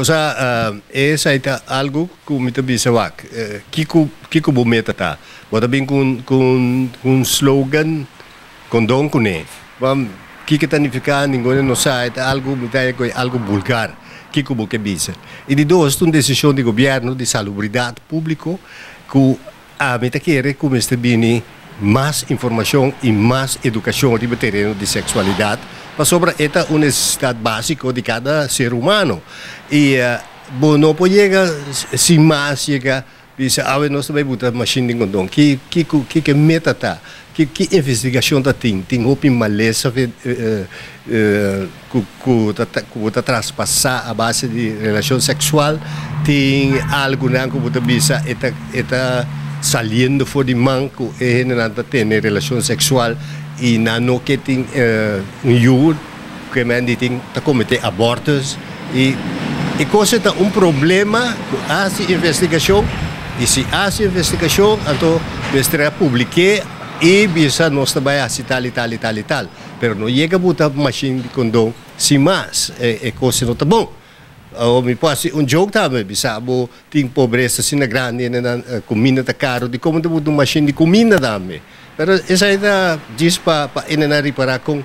Pois uh, essa é algo que me também se vai. Que que que meta tá. Bota bem com com com slogan com dom com né. Vamos que que tanificar ninguém no algo me tá algo vulgar. Que que que bisa. E de dois, uma decisão de governo de salubridade público que a meta quer começar bem mais informação e mais educação de terreno de sexualidade sobre esta uma necessidade básica de cada ser humano. E uh, bom não pode chegar se mais chega bisa awe nós também botar machine de condom que que que que meta tá que que investigação tá tem tem open maleza que que tá traspassar a base de relação sexual? Tem algo não que botar bisa eta saliendo for de manco e nada ter relação sexual na no que tem uh, um jur que men tem tá cometer abortos e e coisa tá um problema a investigação e se há investigação então mestre publique e bisa nós assim tal e tal e tal e tal. Pero não chega a botar machine de condom se mais é, é coisa não tá bom o mi pode um jogo também bisa bo tem pobreza sina grande na uh, comida tá caro de como de machine de comida também pero essa é da diz para para ina reparar com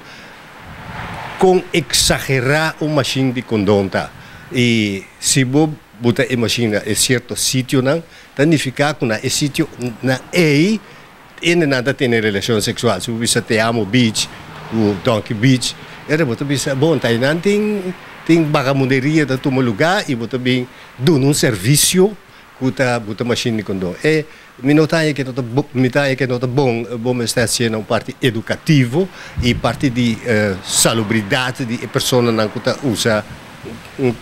com exagerar uma machine de condom tá e se bo botar a machine em certo sítio não significa que na sítio na ei ina nada tem relação sexual. Se bisa te amo beach o donkey beach era botar bisa bom tá tem tem bagamunderia da tuma lugar e bota bem do kuta buta machine kondo e minota é que nota mita é que nota bom bom está sendo um parte educativo e parte de uh, salubridade de pessoa não kuta usa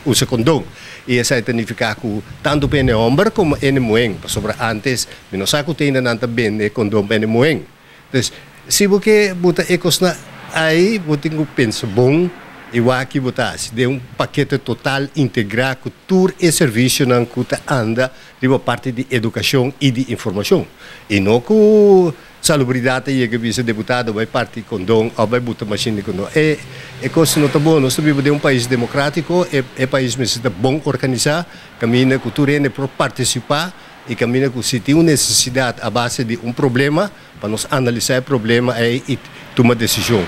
usa condom e essa significa que tanto pene homem como ene moen. Sobre antes não saco tem nanta bem condom pene moen. Então se você buta ecos na aí você pensar bom eu aqui botasse de um paquete total integrar cultura e serviço na que anda de uma parte de educação e de informação. E não com salubridade e que vice deputado vai parte com dom ou vai botar machine com dom. É é coisa não tá bom nós vivemos de um país democrático é é país que está bom organizar caminha cultura é para participar e caminha que se tem necessidade a base de um problema para nós analisar o problema e tomar decisão